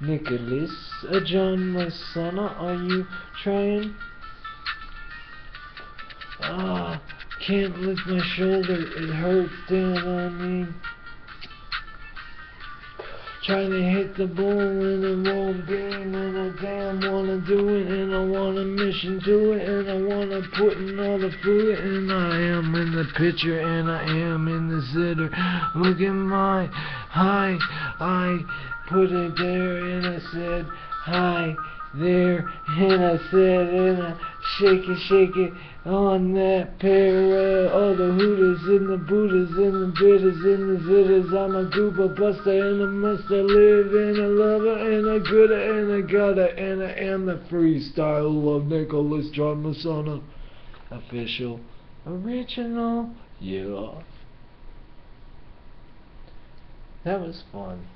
Nicholas, uh, John, my son, are you trying? Ah, can't lift my shoulder, it hurts, damn, I mean. Trying to hit the ball in a wrong game and I damn wanna do it and I want a mission to it and I wanna put another foot and I am in the pitcher and I am in the sitter. Look at my hi, I put it there and I said hi there and I said and I shake it, shake it on that pair of all the hooters and the booters and the bitters and the zitters. I'm a goober buster and a muster live and a lover and a gooder and a gutter and I am the freestyle of Nicholas John Messana. Official, original, yeah. That was fun.